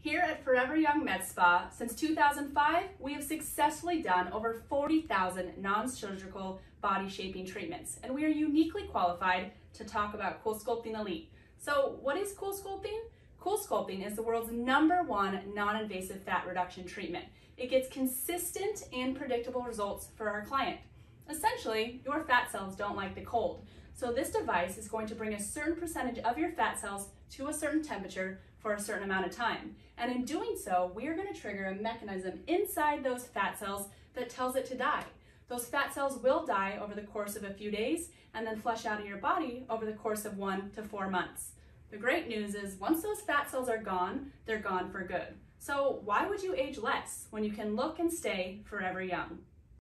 Here at Forever Young Med Spa, since 2005, we have successfully done over 40,000 non-surgical body shaping treatments, and we are uniquely qualified to talk about CoolSculpting Elite. So what is CoolSculpting? Cool Sculpting is the world's number one non-invasive fat reduction treatment. It gets consistent and predictable results for our client. Essentially, your fat cells don't like the cold. So this device is going to bring a certain percentage of your fat cells to a certain temperature for a certain amount of time. And in doing so, we are going to trigger a mechanism inside those fat cells that tells it to die. Those fat cells will die over the course of a few days and then flush out of your body over the course of one to four months. The great news is once those fat cells are gone, they're gone for good. So why would you age less when you can look and stay forever young?